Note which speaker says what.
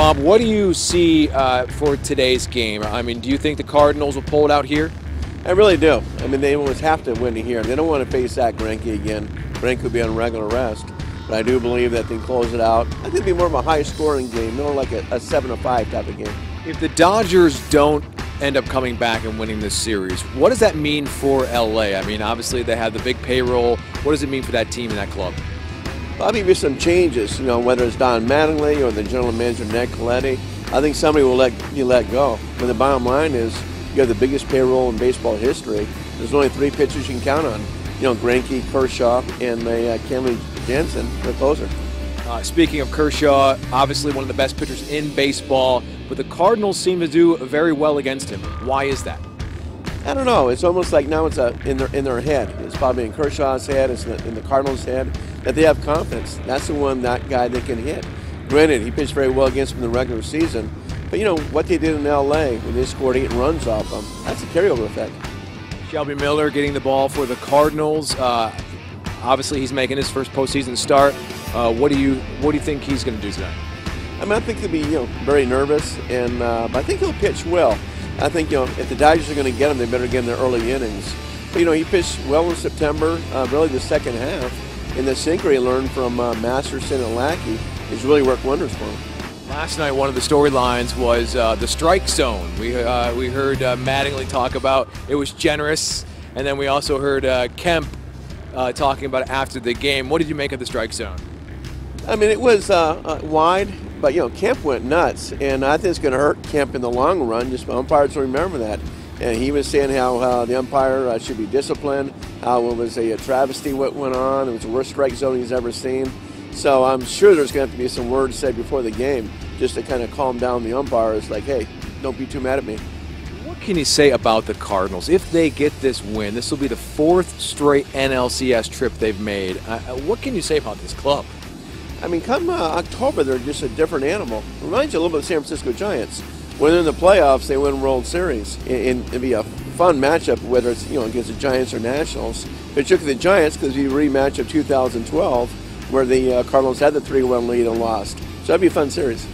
Speaker 1: Bob, what do you see uh, for today's game? I mean, do you think the Cardinals will pull it out here?
Speaker 2: I really do. I mean, they almost have to win here. They don't want to face Zack Greinke again. Greinke will be on regular rest. But I do believe that they close it out. I think it'll be more of a high-scoring game, more like a, a 7 5 type of game.
Speaker 1: If the Dodgers don't end up coming back and winning this series, what does that mean for LA? I mean, obviously they have the big payroll. What does it mean for that team and that club?
Speaker 2: Probably be some changes, you know, whether it's Don Mattingly or the general manager Ned Colletti. I think somebody will let you let go. But the bottom line is you have the biggest payroll in baseball history. There's only three pitchers you can count on. You know, Greinke, Kershaw, and the uh, Kenley Jansen, the closer.
Speaker 1: Uh, speaking of Kershaw, obviously one of the best pitchers in baseball, but the Cardinals seem to do very well against him. Why is that?
Speaker 2: I don't know. It's almost like now it's a, in their in their head. It's probably in Kershaw's head. It's in the, in the Cardinals' head that they have confidence. That's the one that guy they can hit. Granted, he pitched very well against them in the regular season, but you know what they did in L.A. when they scored eight runs off them. That's a carryover effect.
Speaker 1: Shelby Miller getting the ball for the Cardinals. Uh, obviously, he's making his first postseason start. Uh, what do you what do you think he's going to do tonight?
Speaker 2: I mean, I think he'll be you know very nervous, and uh, but I think he'll pitch well. I think you know if the Dodgers are going to get him, they better get him their early innings. But you know he pitched well in September, uh, really the second half, and the sinker he learned from uh, Masterson and Lackey has really worked wonders for him.
Speaker 1: Last night, one of the storylines was uh, the strike zone. We uh, we heard uh, Mattingly talk about it was generous, and then we also heard uh, Kemp uh, talking about it after the game. What did you make of the strike zone?
Speaker 2: I mean, it was uh, wide, but you know, Kemp went nuts, and I think it's going to hurt Kemp in the long run. Just umpires will remember that. And he was saying how uh, the umpire uh, should be disciplined, how it was a, a, travesty what went on. It was the worst strike zone he's ever seen. So I'm sure there's going to have to be some words said before the game just to kind of calm down the umpires, like, hey, don't be too mad at me.
Speaker 1: What can you say about the Cardinals? If they get this win, this will be the fourth straight NLCS trip they've made. Uh, uh, what can you say about this club?
Speaker 2: I mean, come uh, October, they're just a different animal. Reminds you a little bit of the San Francisco Giants. When they're in the playoffs, they win World Series. And it'd be a fun matchup, whether it's you know against the Giants or Nationals. But you look at the Giants because you rematch of 2012, where the uh, Cardinals had the 3-1 lead and lost. So that'd be a fun series.